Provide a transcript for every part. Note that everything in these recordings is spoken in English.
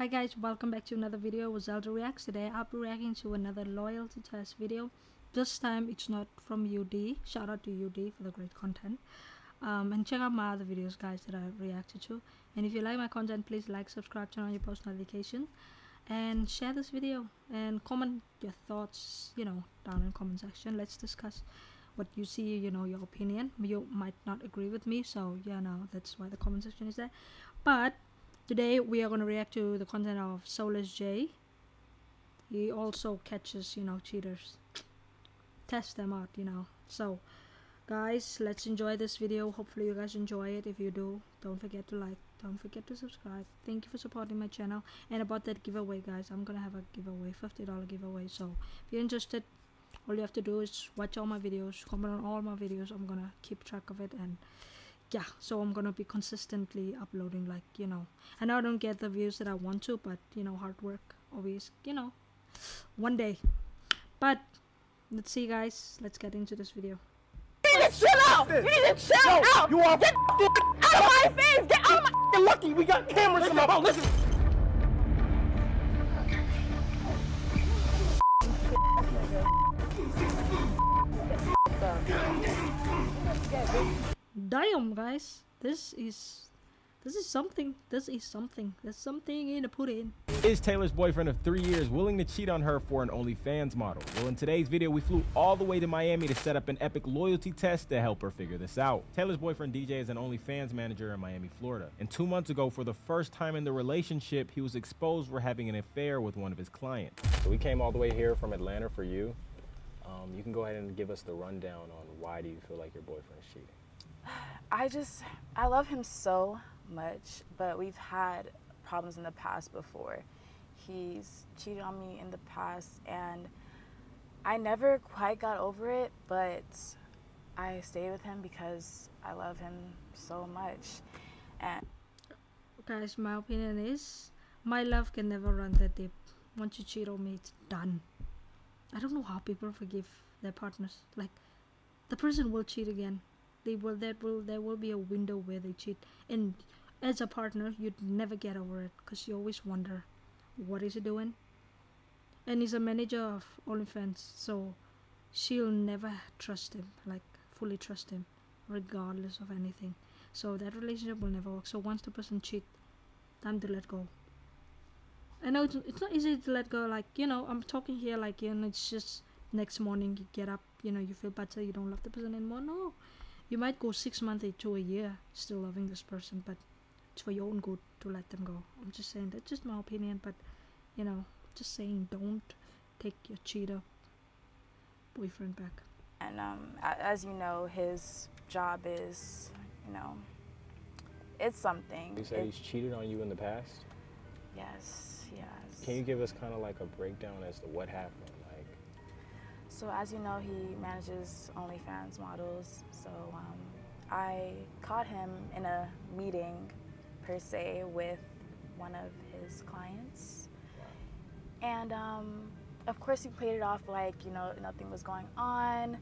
Hi guys, welcome back to another video with Zelda Reacts. Today I'll be reacting to another loyalty test video. This time it's not from UD. Shout out to UD for the great content. Um, and check out my other videos guys that I've reacted to. And if you like my content, please like, subscribe, turn on your post notification. And share this video and comment your thoughts, you know, down in the comment section. Let's discuss what you see, you know, your opinion. You might not agree with me, so yeah, no, that's why the comment section is there. But Today we are going to react to the content of Soulless J. He also catches, you know, cheaters. Test them out, you know. So, guys, let's enjoy this video. Hopefully you guys enjoy it. If you do, don't forget to like, don't forget to subscribe. Thank you for supporting my channel. And about that giveaway, guys, I'm going to have a giveaway, $50 giveaway. So, if you're interested, all you have to do is watch all my videos, comment on all my videos. I'm going to keep track of it and yeah so i'm gonna be consistently uploading like you know and i don't get the views that i want to but you know hard work always you know one day but let's see guys let's get into this video you need to chill out! You need to chill Yo, out! You are get out of my face! Get out of my lucky we got cameras listen, in my bro, listen! Damn guys this is this is something this is something there's something in the pudding is Taylor's boyfriend of three years willing to cheat on her for an OnlyFans model? Well, in today's video, we flew all the way to Miami to set up an epic loyalty test to help her figure this out. Taylor's boyfriend DJ is an OnlyFans manager in Miami, Florida. And two months ago, for the first time in the relationship, he was exposed for having an affair with one of his clients. So we came all the way here from Atlanta for you. Um, you can go ahead and give us the rundown on why do you feel like your boyfriend is cheating? I just, I love him so much, but we've had problems in the past before. He's cheated on me in the past, and I never quite got over it, but I stayed with him because I love him so much. And guys, my opinion is my love can never run that deep. Once you cheat on me, it's done. I don't know how people forgive their partners. Like, the person will cheat again they will that will there will be a window where they cheat. And as a partner you'd never get over it because you always wonder what is he doing? And he's a manager of OnlyFans so she'll never trust him like fully trust him regardless of anything. So that relationship will never work. So once the person cheat time to let go. I know it's, it's not easy to let go like you know I'm talking here like you know it's just next morning you get up you know you feel better you don't love the person anymore. No you might go six months to a year still loving this person, but it's for your own good to let them go. I'm just saying that's just my opinion, but you know, just saying don't take your cheater boyfriend back. And um, as you know, his job is, you know, it's something. You say it, he's cheated on you in the past? Yes, yes. Can you give us kind of like a breakdown as to what happened? So as you know, he manages OnlyFans models. So um, I caught him in a meeting, per se, with one of his clients. And um, of course, he played it off like, you know, nothing was going on.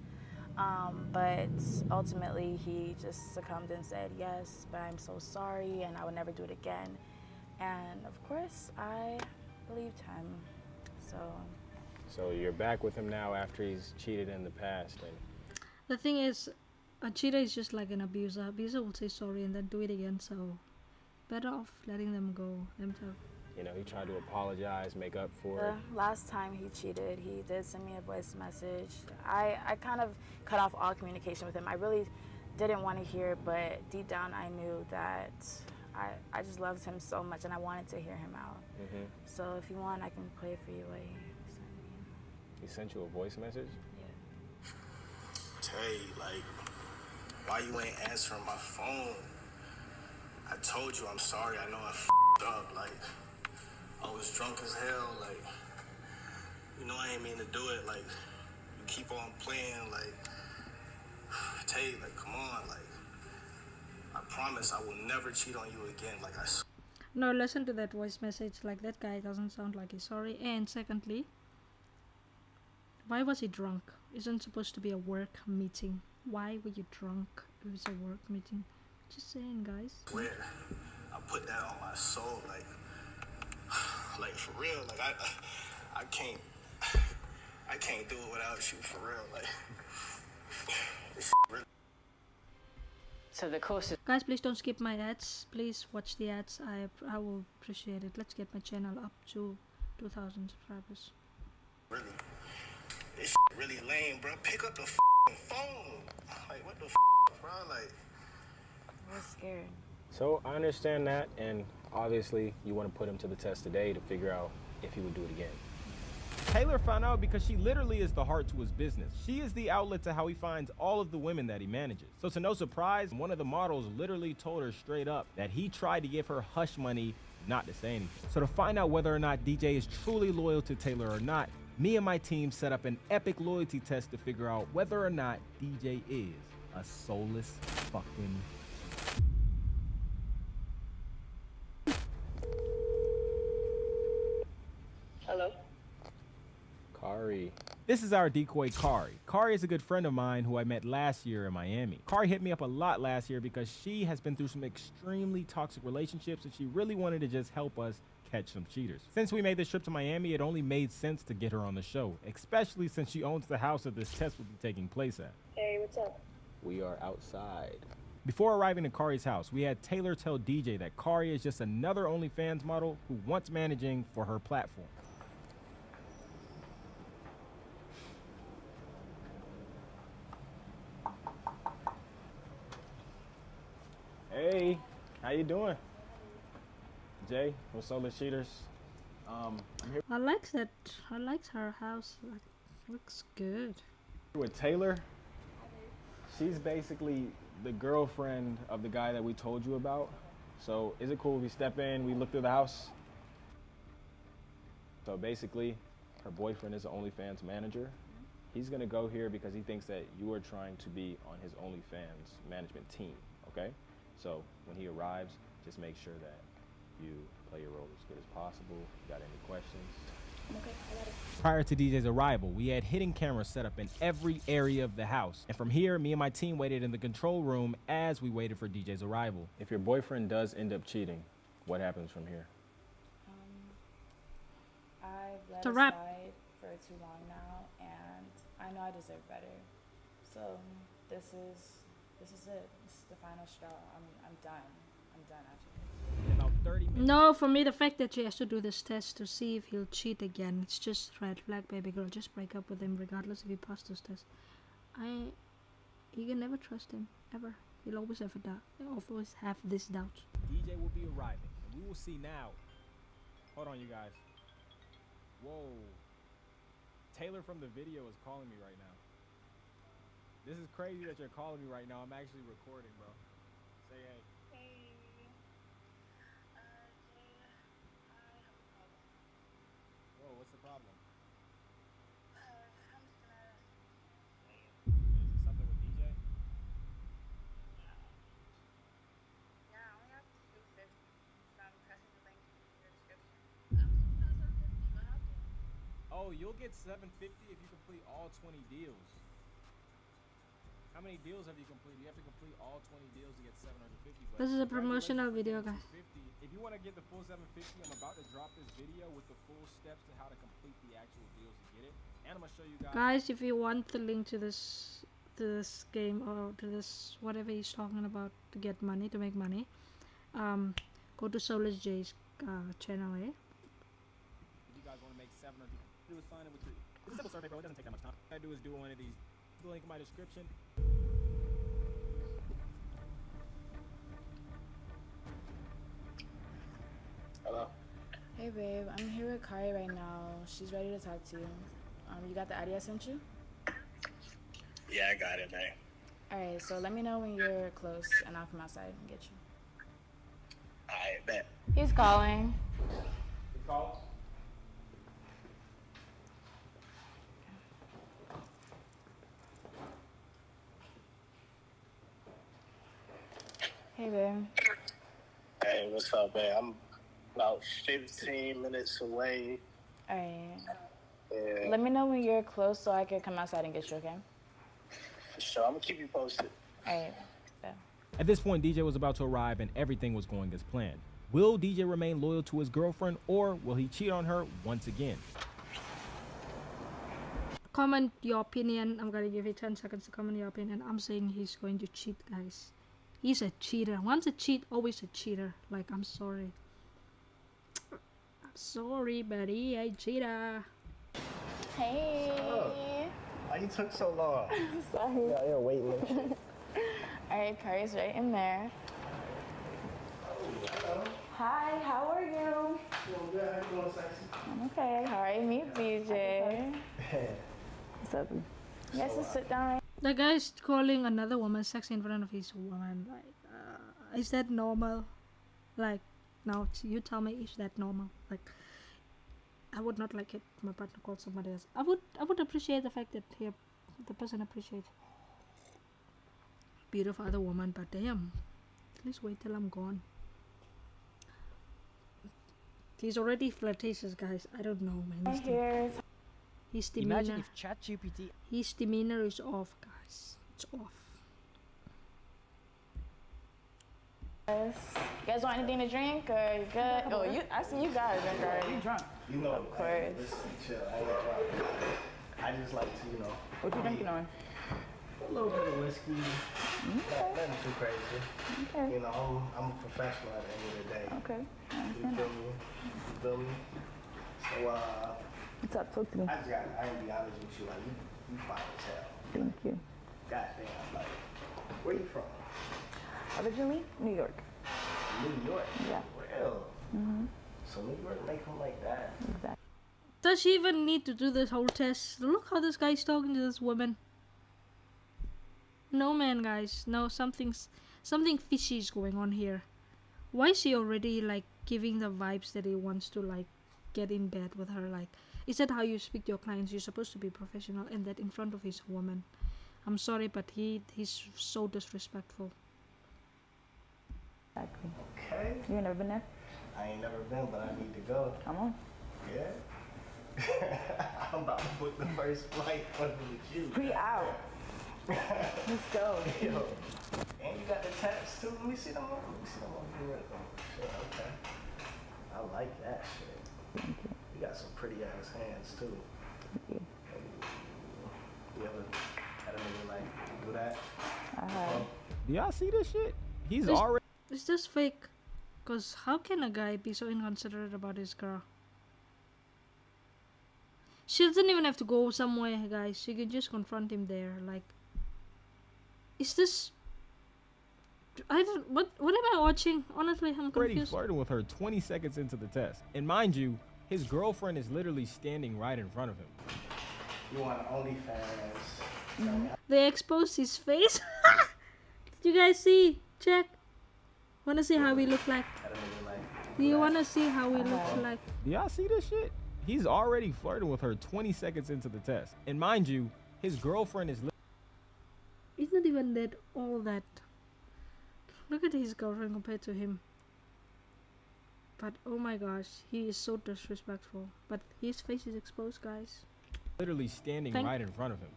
Um, but ultimately, he just succumbed and said, yes, but I'm so sorry and I would never do it again. And of course, I believed him. So so you're back with him now after he's cheated in the past. And the thing is, a cheater is just like an abuser. Abuser will say sorry and then do it again. So better off letting them go themselves. You know, he tried to apologize, make up for the it. Last time he cheated, he did send me a voice message. I, I kind of cut off all communication with him. I really didn't want to hear, but deep down I knew that I, I just loved him so much and I wanted to hear him out. Mm -hmm. So if you want, I can play for you what he he sent you a voice message? Yeah. Tay, like, why you ain't answering my phone? I told you I'm sorry. I know I f***ed up. Like, I was drunk as hell. Like, you know I ain't mean to do it. Like, you keep on playing. Like, Tay, like, come on. Like, I promise I will never cheat on you again. Like, I. No, listen to that voice message. Like, that guy doesn't sound like he's sorry. And secondly, why was he drunk? Isn't supposed to be a work meeting. Why were you drunk? It was a work meeting. Just saying, guys. Where? I put that on my soul, like. like for real. Like I, I can't, I can't do it without you for real. Like, this really. So the course is Guys, please don't skip my ads. Please watch the ads. I I will appreciate it. Let's get my channel up to 2,000 subscribers. really, this really lame, bro. Pick up the f***ing phone. Like, what the f***, bro? Like, I was scared. So I understand that, and obviously you want to put him to the test today to figure out if he would do it again. Taylor found out because she literally is the heart to his business. She is the outlet to how he finds all of the women that he manages. So to no surprise, one of the models literally told her straight up that he tried to give her hush money not to say anything. So to find out whether or not DJ is truly loyal to Taylor or not, me and my team set up an epic loyalty test to figure out whether or not DJ is a soulless fucking Hello? Kari. This is our decoy Kari. Kari is a good friend of mine who I met last year in Miami. Kari hit me up a lot last year because she has been through some extremely toxic relationships and she really wanted to just help us catch some cheaters. Since we made this trip to Miami, it only made sense to get her on the show, especially since she owns the house that this test will be taking place at. Hey, what's up? We are outside. Before arriving at Kari's house, we had Taylor tell DJ that Kari is just another OnlyFans model who wants managing for her platform. Hey, how you doing? Jay from Solar Cheaters. Um, I like that. I like her house. Like, looks good. with Taylor. She's basically the girlfriend of the guy that we told you about. So is it cool if we step in, we look through the house? So basically, her boyfriend is the OnlyFans manager. He's gonna go here because he thinks that you are trying to be on his OnlyFans management team, okay? So when he arrives, just make sure that you play your role as good as possible. Got any questions? Prior to DJ's arrival, we had hidden cameras set up in every area of the house. And from here, me and my team waited in the control room as we waited for DJ's arrival. If your boyfriend does end up cheating, what happens from here? Um, I've let It's wrap. slide for too long now, and I know I deserve better. So this is this is it. This is the final straw. I'm I'm done. I'm done after this. In about 30 minutes. No, for me, the fact that she has to do this test to see if he'll cheat again, it's just red flag, baby girl. Just break up with him, regardless if he passed this test. I, you can never trust him ever. You'll always have a doubt. You'll always have this doubt. DJ will be arriving, we will see now. Hold on, you guys. Whoa. Taylor from the video is calling me right now. This is crazy that you're calling me right now. I'm actually recording, bro. Say hey. Whoa, what's the problem? Is it something with DJ? Oh, you'll get 750 if you complete all 20 deals. How many deals have you completed? You have to complete all 20 deals to get 750. but This is a promotional video, guys. 650. If you want to get the full 750, I'm about to drop this video with the full steps to how to complete the actual deals to get it. And I'm going to show you guys. Guys, if you want the link to this to this game or to this whatever he's talking about to get money to make money, um, go to Soulless J's uh, channel. Eh? If you guys want to make 700, do is sign up with your. It's a simple survey, bro. It doesn't take that much time. All I do is do one of these. The link in my description. Hello? Hey babe, I'm here with Kari right now. She's ready to talk to you. Um, you got the ID I sent you? Yeah, I got it, man. All right. So let me know when you're close, and I'll come outside and get you. I bet. He's calling. Hey babe. Hey, what's up, man? I'm about 15 minutes away. All right. Yeah, Let me know when you're close so I can come outside and get you. Okay. for sure. I'm gonna keep you posted. All right. Yeah. At this point, DJ was about to arrive and everything was going as planned. Will DJ remain loyal to his girlfriend or will he cheat on her once again? Comment your opinion. I'm gonna give you 10 seconds to comment your opinion. I'm saying he's going to cheat, guys. He's a cheater. Once a cheat, always a cheater. Like, I'm sorry. I'm sorry, buddy. I cheater. Hey. Oh, why you took so long? Sorry. Yeah, you're waiting. All right, Kari's right in there. Hi, how are you? I'm okay. All right, meet BJ. What's up? Yes, to sit down. The guy's calling another woman sexy in front of his woman. Like, uh, is that normal? Like, now you tell me, is that normal? Like, I would not like it. My partner called somebody else. I would. I would appreciate the fact that he, the person appreciates beautiful other woman. But damn, at least wait till I'm gone. He's already flirtatious, guys. I don't know, man. His, de- Here. his demeanor. Imagine if ChatGPT His demeanor is off, guys. It's off. Yes. You guys want anything to drink or you good? Oh, you. I see you got a drink already. You drunk? You know, Of course. listen, chill. I ain't. I just like to, you know, What you drinking on? a little bit of whiskey. Not- Nothing too crazy. Okay. You know, I'm, I'm a professional at the end of the day. Okay. You feel me? You feel me? So, uh, What's up? Talk to me. I just got, I ain't be honest with you, like, you, you fine as hell. Thank you. Goddamn, like, where you from? Originally, New York. New York? Yeah. Real? Mm-hmm. So New York make them like that? Exactly. Does she even need to do this whole test? Look how this guy's talking to this woman. No man, guys. No, something's something fishy is going on here. Why is he already like giving the vibes that he wants to like get in bed with her? Like, is that how you speak to your clients? You're supposed to be professional, and that in front of his woman. I'm sorry, but he he's so disrespectful. Exactly. Okay. You ain't never been there? I ain't never been, but I need to go. Come on. Yeah. I'm about to book the first flight fucking with you. Pre out. Let's go. Yo. And you got the tats too. Let me see them on. Let me see them on. Give. Shit, okay. I like that shit. Thank you. You got some pretty ass hands too. Thank you. You ever had a nigga like do that? I have. Do y'all see this shit? He's This- already Is this fake? Cause how can a guy be so inconsiderate about his girl? She doesn't even have to go somewhere, guys. She can just confront him there. Like, is this? I don't. What? What am I watching? Honestly, I'm already confused. flirting with her 20 seconds into the test. And mind you, his girlfriend is literally standing right in front of him. You want OnlyFans? Tell me They exposed his face. Did you guys see? Check. Wanna see how we look like? how to nigga like Do you wanna see how we look uh-huh. like? Do y'all see this shit? He's already flirting with her 20 seconds into the test. And mind you, his girlfriend is li- It's not even that all that. Look at his girlfriend compared to him. But oh my gosh, he is so disrespectful. But his face is exposed, guys. literally standing Thank- right in front of him.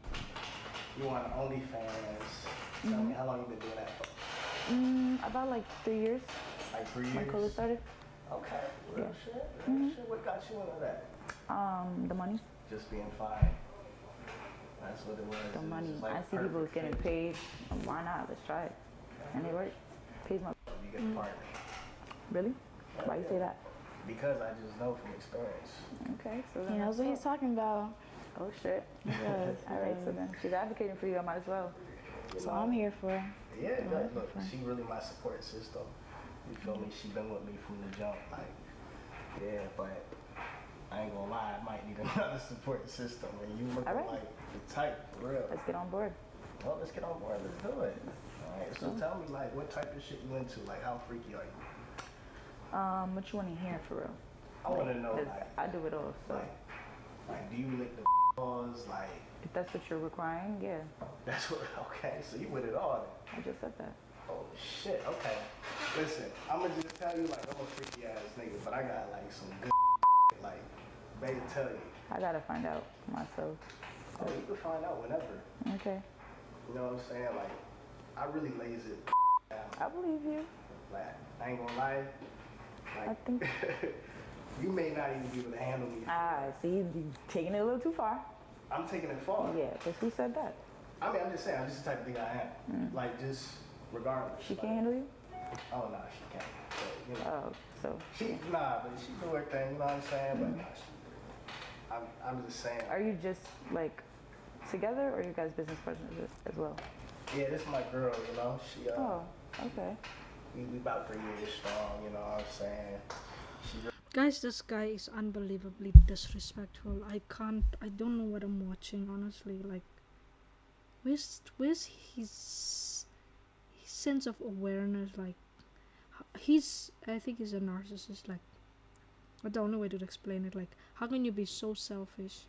you want OnlyFans? Tell me how long you been doing that for? Mm, about like three years. Like three My years? career started. Okay, real shit, real shit. What got you into that? Um, the money. Just being fine. That's what it was. The It money. just like I see people perfect getting paid. Why not? Let's try it. And they work. Pays my. You get a partner. Really? Why you say that? Because I just know from experience. Okay. So He knows what he's talking about. Oh shit. does, he All right. So then she's advocating for you. I might as well. That's all I'm here for. Yeah, but look, she really my support system. You feel me? She been with me from the jump. Like, yeah, but I ain't gonna lie, I might need another support system. And you looking Alright. like the type, for real. Let's get on board. Well, let's get on board. Let's do it. All right. So tell me, like, what type of shit you into? Like, how freaky are you? Um, what you want to hear for real? I want to know, like, I do it all. So like, like, do you lick the balls? Like, if that's what you're requiring, yeah. that's what. Okay, so you with it all. Then. I just said that. Oh shit. Okay. Listen, I'm gonna just tell you, like, I'm a freaky ass nigga, but I got like some good. Like, baby, tell you. I gotta find out myself. Oh, you can find out whenever. Okay. You know what I'm saying? Like, I really lays it down. I believe you. Like, I ain't gonna lie. I think. you may not even be able to handle me. Ah, see, you taking it a little too far. I'm taking it far. Yeah, because who said that? I mean, I'm just saying, I'm just the type of thing I am. Like, just regardless. She like, can't handle you? Oh, no, she can't. But, you know, Oh, so. she, nah, but she do her thing, you know what I'm saying? But nah, she, I'm, I'm just saying. Are you just like together or are you guys business partners as- as well? Yeah, this is my girl, you know? She, uh, Oh, okay. We, we about three years strong, you know what I'm saying? Guys, this guy is unbelievably disrespectful. I can't. I don't know what I'm watching. Honestly, like, where's where's his his sense of awareness? Like, he's. I think he's a narcissist. Like, I don't know way to explain it. Like, how can you be so selfish?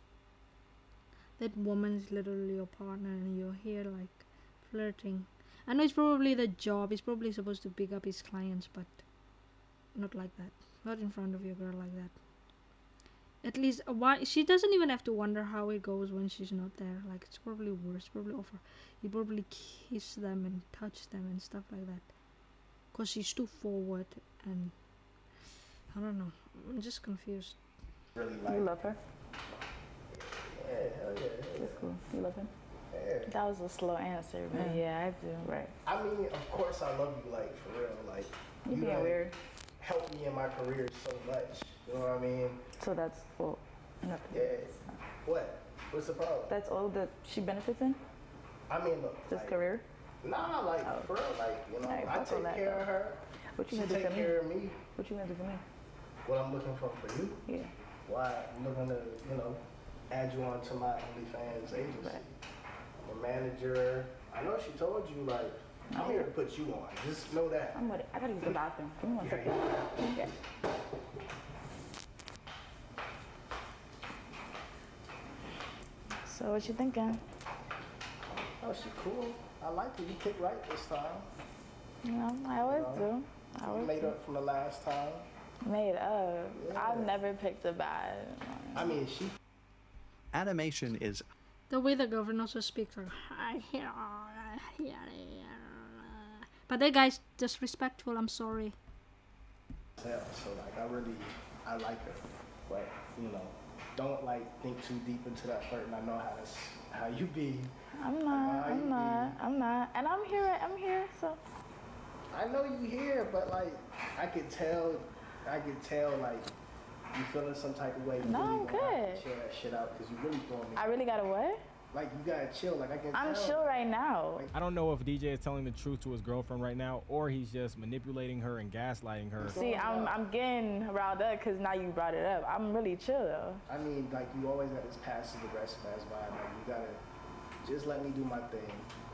That woman is literally your partner, and you're here like flirting. I know it's probably the job. He's probably supposed to pick up his clients, but not like that. Not in front of your girl like that. At least uh, why she doesn't even have to wonder how it goes when she's not there. Like it's probably worse. Probably offer. You probably kiss them and touch them and stuff like that. Cause she's too forward and I don't know. I'm just confused. really like, You love her? yeah, hell yeah, That's cool. You love him? Yeah. That was a slow answer, but Mm. yeah, I do. Right. I mean, of course I love you, like, for real. Like, You're you being weird. helped me in my career so much. You know what I mean? So that's well, nothing. Yeah. What? What's the problem? That's all that she benefits in? I mean, look. Just like, career? Nah, like, for real, like, you know, Alright, I take that, care of her. What you She gonna do take for me? care of me. What you gonna do for me? What I'm looking for for you. Yeah. Why I'm looking to, you know, add you on to my OnlyFans agency. Right. I'm manager. I know she told you, like, I'm here to put you on. Just know that. I'm with it. I gotta use the bathroom. Give me one Yeah, second. yeah. Yeah. So what you thinking? Oh, she cool. I like it. You kick right this time. You know, I always No. do. I You always made do. up from the last time. Made up. I've never picked a bad. one. I mean, she Animation is The way the governor also speaks like But that guy's disrespectful, I'm sorry. So like, I really, I like her. But you know, don't like think too deep into that flirt. And I know how this, how you be. I'm not. I'm you not. I'm not. And I'm here. I'm here. So I know you here, but like, I could tell, I could tell like. You feeling some type of way? You No, really I'm gonna have to good. Chill that shit out because you really throwing me. I really got to what? like you gotta chill. Like I can. I'm tell. chill right now. I don't know if DJ is telling the truth to his girlfriend right now, or he's just manipulating her and gaslighting her. See, I'm I'm getting riled up because now you brought it up. I'm really chill though. I mean, like you always got this passive aggressive ass vibe. Like you gotta just let me do my thing.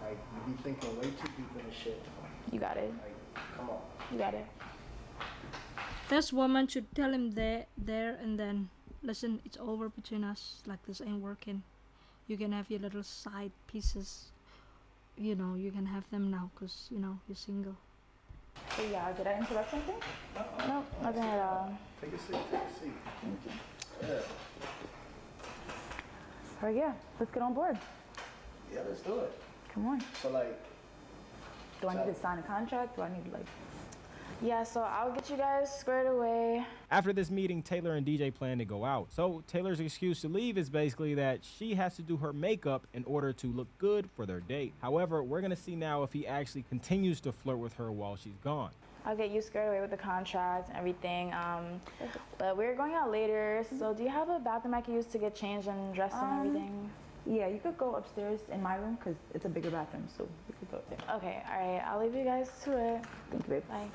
Like you be thinking way too deep in the shit. You got it. Like come on. You got it. This woman should tell him there, there and then. Listen, it's over between us. Like this ain't working. You can have your little side pieces. You know, you can have them now, cause you know you're single. So yeah, did I interrupt something? No, nothing uh, at all. Take a seat. Take a seat. Thank Yeah. Or yeah, let's get on board. Yeah. Let's do it. Come on. So like, Do I need to sign a contract? Do I need like Yeah, so I'll get you guys squared away. After this meeting, Taylor and DJ plan to go out. So Taylor's excuse to leave is basically that she has to do her makeup in order to look good for their date. However, we're gonna see now if he actually continues to flirt with her while she's gone. I'll get you squared away with the contract and everything. Um, but we're going out later. So do you have a bathroom I can use to get changed and dressed and Um, everything? Yeah, you could go upstairs in my room because it's a bigger bathroom, so you could go there. Okay, all right. I'll leave you guys to it. Thank you, babe. Bye.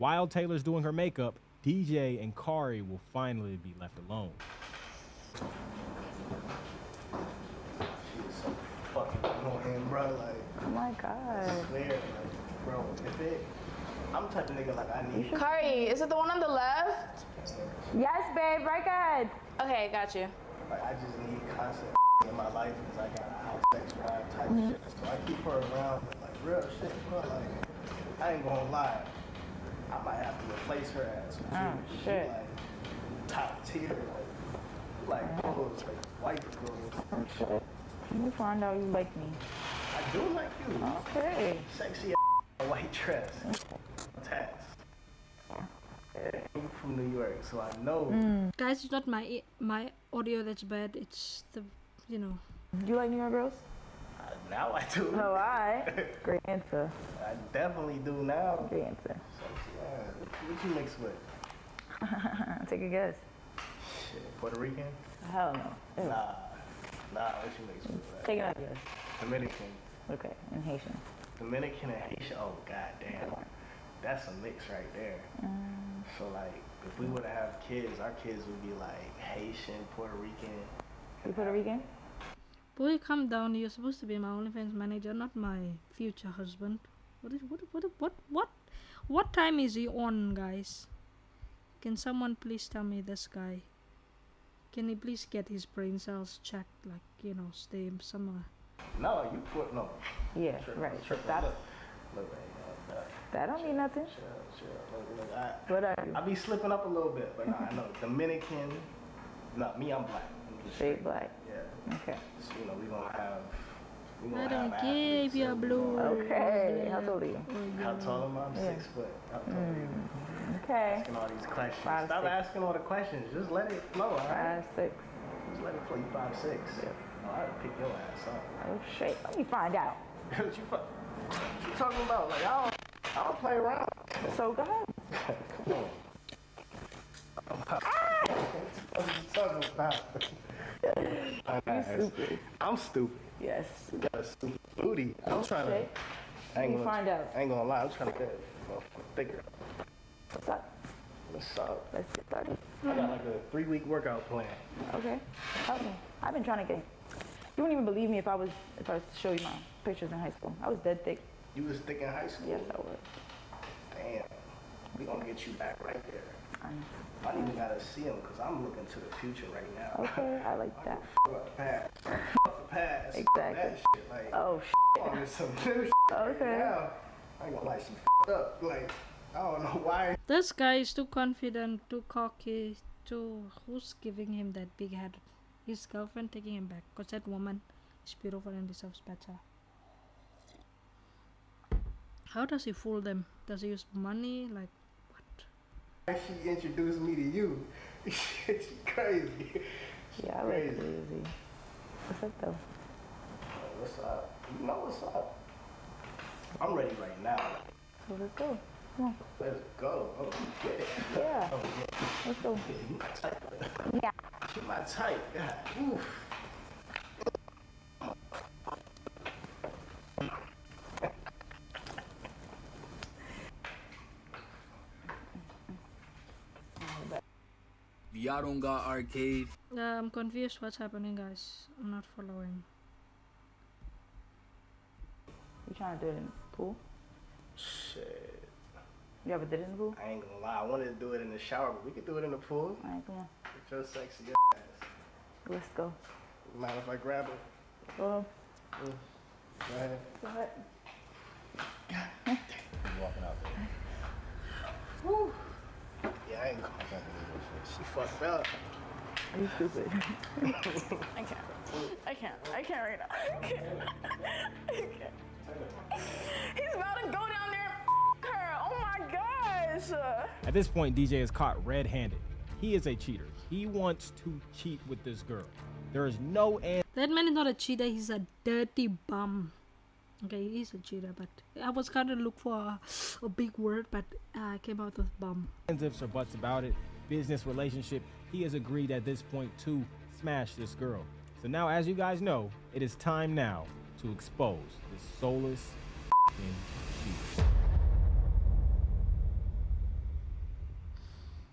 While Taylor's doing her makeup, DJ and Kari will finally be left alone. so fucking annoying, bro. Like, Oh my god. swear, like, bro, if it, I'm the type of nigga like I need. Kari, is it the one on the left? Yes, babe, right good. Okay, got you. Like I just need constant in my life because I got a house sex drive type shit. So I keep her around, but like real shit, bro. Like I ain't gonna lie, I might have to replace her ass with Oh, you. She, shit. Like top tier, like like clothes, like white clothes. You find out you like me. I do like you. Okay. Sexy ass white dress. Tats. I'm from New York, so I know. Mm. Guys, it's not my e- my audio that's bad. It's the, you know. Do you like New York girls? Now I do. Oh, I. Great answer. I definitely do now. Great answer. So, yeah, what you mix with? Take a guess. Shit, Puerto Rican? Hell no. Ew. Nah, nah. What you mix with? Take another guess. Dominican. Okay, and Haitian. Dominican and Haitian. Oh god damn. That's a mix right there. Mm. So like, if we were to have kids, our kids would be like Haitian, Puerto Rican. You Puerto Rican? Boy, calm down. You're supposed to be my OnlyFans manager, not my future husband. What is what what what what what time is he on, guys? Can someone please tell me this guy? Can he please get his brain cells checked, like you know, stay somewhere? No, you put no. Yeah, Tripping, right. tripping. That, Look, look, right, uh, that don't mean nothing. chill, chill. Look, look, I, What are you? I be slipping up a little bit, but nah, I know Dominican. Not me, I'm black. I'm just Straight black. Yeah. Okay. So, you know, we gonna have. I don't have care if you're so we blue. Okay. How tall are you? How tall am I? I'm Yeah. six foot. How tall are you? Mm. Okay. Asking all these questions. Five, Stop six. asking all the questions. Just let it flow, all right? Five, six. Just let it flow. You five six. Oh, I'd pick your ass up. Oh shit. Let me find out. what you fu- What you talking about? Like I don't, I don't play around. So go ahead. Come on. Ah! What you talking about? You stupid. I'm stupid. Yes. You got a stupid booty. I'm trying to. I ain't gonna, find out. I ain't gonna lie. I'm trying to get thicker. What's up? What's up? Let's get started. I got like a three week workout plan. Okay. Help me. I've been trying to get. You wouldn't even believe me if I was if I was to show you my pictures in high school. I was dead thick. You was thick in high school. Yes, I was. Damn. We gonna get you back right there. I don't even gotta see him because I'm looking to the future right now. Okay, I like that. Fuck the past. Fuck the past. Exactly. That shit. Like, Oh on to some new shit. Okay. Right now. I ain't gonna lie, she fed up. Like, I don't know why. This guy is too confident, too cocky, too. Who's giving him that big head? His girlfriend taking him back, cause that woman is beautiful and deserves better. How does he fool them? Does he use money? Like, She introduced me to you. she crazy. She Yeah, I crazy. crazy. What's up though? Oh, what's up? You know what's up? I'm ready right now. So let's go. Come on. Let's go. Oh, get it. Yeah. Oh, yeah. Let's go. Yeah, you my type. Yeah. You my type. God. Oof. If y'all don't got arcade, uh, I'm confused. What's happening, guys? I'm not following. You trying to do it in the pool? Shit. You ever did it in the pool? I ain't gonna lie. I wanted to do it in the shower, but we could do it in the pool. Alright, come on. With your sexy ass. Let's go. Mind if I grab it? Go. Go ahead. Go ahead. walking out there. Woo. Yeah, I ain't gonna She fucked up. You stupid. I can't. I can't. I can't right now. I can't. I can't. He's about to go down there and her. Oh my gosh. At this point, DJ is caught red handed. He is a cheater. He wants to cheat with this girl. There is no end. That man is not a cheater. He's a dirty bum. Okay, he's a cheater, but I was kind of look for a, a big word, but uh, I came out with bum. ifs or buts about it. Business relationship. He has agreed at this point to smash this girl. So now, as you guys know, it is time now to expose this soulless f***ing.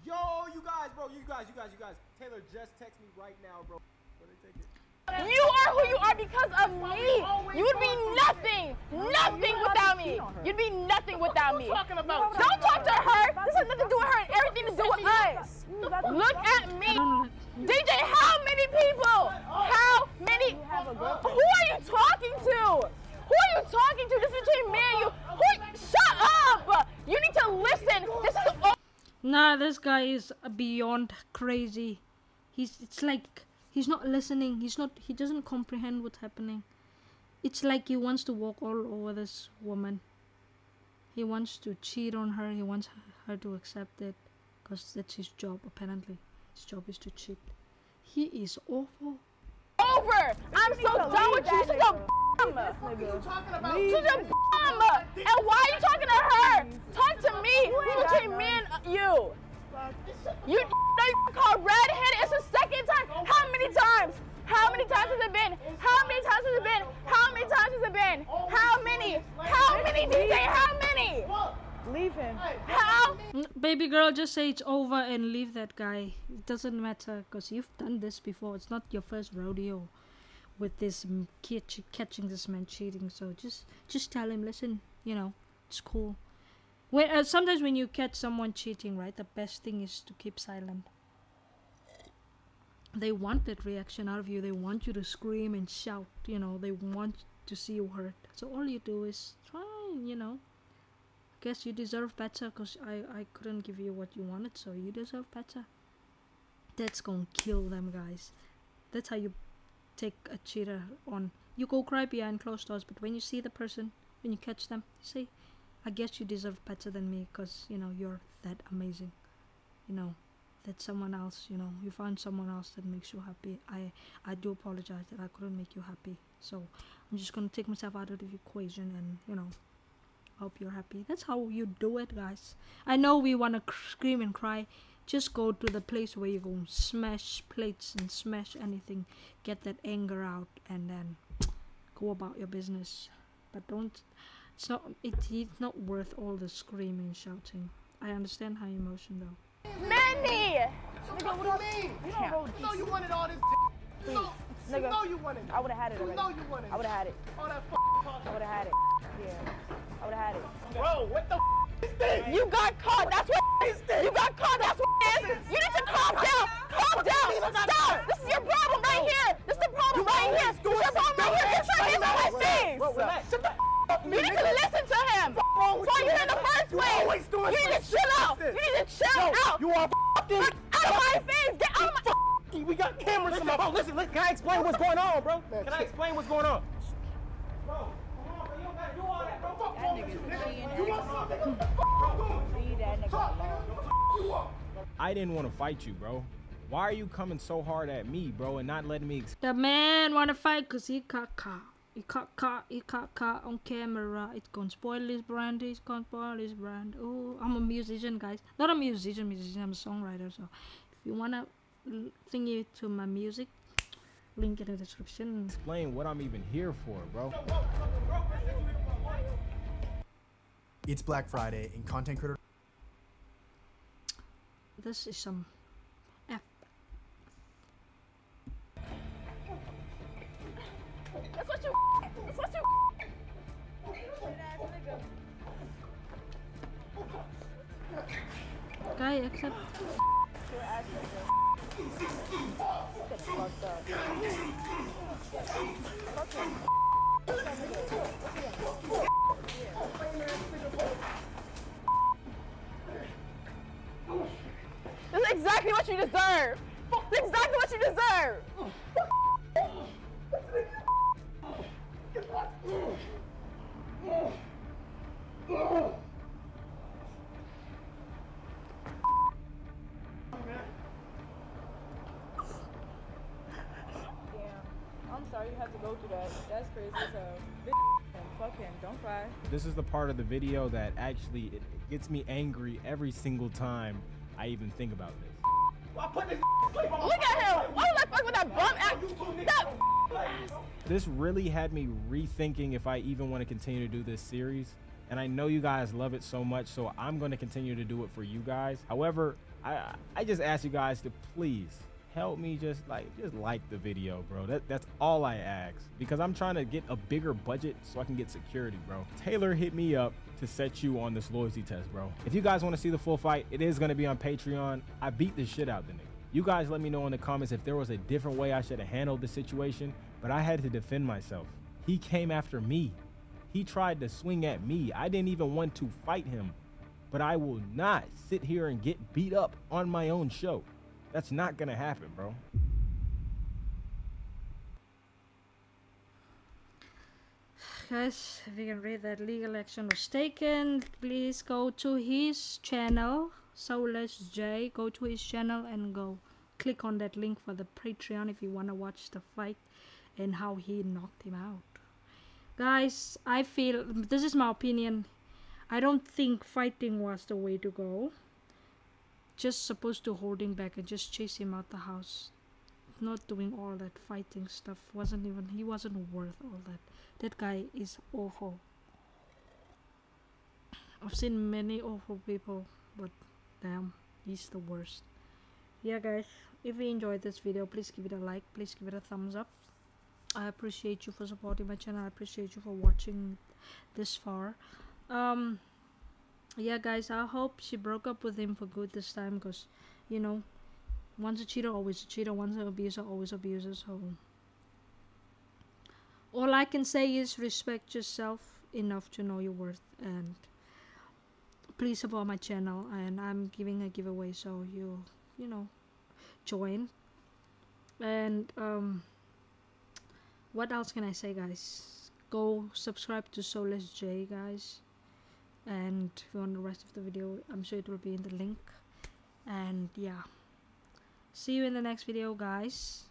Yo, you guys, bro, you guys, you guys, you guys. Taylor just text me right now, bro. You are who you are because of me. You would be nothing, nothing without me. You'd be nothing without me. Don't talk to her. This has nothing to do with her and everything to do with us. Look at me. DJ, how many people? How many? Who are you talking to? Who are you talking to? This is between me and you. Who? Shut up. You need to listen. This is all. Nah, this guy is beyond crazy. He's it's like he's not listening. He's not he doesn't comprehend what's happening. It's like he wants to walk all over this woman. He wants to cheat on her. He wants her to accept it. because that's his job apparently. His job is to cheat. He is awful. Over! I'm so done with you. She's a bum. She's a bum. And why are you talking to her? Talk to me. Who's between me and you? You know you called redhead. It's the second time. How many times? How many times has it been? How many times has it been? How many times has it been? How many? How many, DJ? How many? Leave him. How? Baby girl, just say it's over and leave that guy. It doesn't matter because you've done this before. It's not your first rodeo with this kid catching this man cheating. So just just tell him, listen, you know, it's cool. When uh, sometimes when you catch someone cheating, right, the best thing is to keep silent. They want that reaction out of you. They want you to scream and shout. You know, they want to see you hurt. So all you do is try, you know, guess you deserve better because I, I couldn't give you what you wanted so you deserve better that's gonna kill them guys that's how you take a cheater on you go cry behind closed doors but when you see the person when you catch them you say i guess you deserve better than me because you know you're that amazing. You know that someone else you know you found someone else that makes you happy. I i do apologize that i couldn't make you happy. So i'm just gonna take myself out of the equation and you know hope you're happy. That's how you do it guys. I know we want to scream and cry. Just go to the place where you go smash plates and smash anything. Get that anger out and then go about your business. But don't it's not it, it's not worth all the screaming and shouting i understand how emotion though Manny! What do you mean? You don't hold You know you wanted all this. You know, you know you wanted. I would have had it You already. know you wanted. I would have had it. All that I would have had it. Yeah. I would have had it. Bro, what the is this? You got caught. That's what it is. You got caught. That's what it is. You need to calm down. Calm down. Stop. This is your problem right here. This is the problem right here. This is your problem right here. It's right here in my face. Shut the up, You need to listen to him. wrong with Why you, you here in the man? first You always doing You need to chill out. like You need to chill Yo, out. you are fucking. Out of my face. Get out of my. We got cameras Listen, in my bro, listen, listen, can I explain what's going on, bro? Man, Can I chill. explain what's going on? Bro, come on, man, do Leave that nigga alone. I didn't want to fight you, bro. Why are you coming so hard at me, bro, and not letting me The man wanna fight cause he got caught. He got caught, he got caught on camera. It's gonna spoil his brand, it's gonna spoil his brand. Oh, I'm a musician, guys. Not a musician, musician, I'm a songwriter. So if you wanna l- thingy to my music, link in the description. explain what I'm even here for, bro? It's Black Friday and content creator This is some Guy, accept. This is exactly what you deserve. This is exactly what you deserve. I'm sorry you had to go through that. That's crazy as hell. Bitch, him. Fuck him. Don't cry. This is the part of the video that actually it gets me angry every single time I even think about this. Look at him. Why would I fuck with that bum ass? That This really had me rethinking if I even want to continue to do this series. And I know you guys love it so much, so I'm going to continue to do it for you guys. However, I I just ask you guys to please help me just like just like the video, bro. That that's all I ask because I'm trying to get a bigger budget so I can get security, bro. Taylor hit me up to set you on this loyalty test, bro. If you guys want to see the full fight, it is going to be on Patreon. I beat the shit out the nigga. You guys let me know in the comments if there was a different way I should have handled the situation, but I had to defend myself. He came after me. He tried to swing at me. I didn't even want to fight him. But I will not sit here and get beat up on my own show. That's not gonna happen, bro. Guys, if you can read that legal action was taken, please go to his channel. Soulless J. Go to his channel and go click on that link for the Patreon if you want to watch the fight and how he knocked him out. Guys, I feel this is my opinion. I don't think fighting was the way to go. Just supposed to hold him back and just chase him out the house. Not doing all that fighting stuff. Wasn't even he wasn't worth all that. That guy is awful. I've seen many awful people, but damn, he's the worst. Yeah guys, if you enjoyed this video, please give it a like, please give it a thumbs up. I appreciate you for supporting my channel. I appreciate you for watching this far. Um, yeah, guys, I hope she broke up with him for good this time because, you know, once a cheater, always a cheater. Once an abuser, always abuser. So, all I can say is respect yourself enough to know your worth and please support my channel. And I'm giving a giveaway, so you, you know, join. And um what else can I say guys go subscribe to Soulless J guys and if you want the rest of the video I'm sure it will be in the link. And yeah. See you in the next video guys.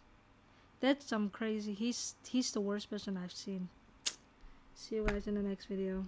That's some crazy he's he's the worst person I've seen. See you guys in the next video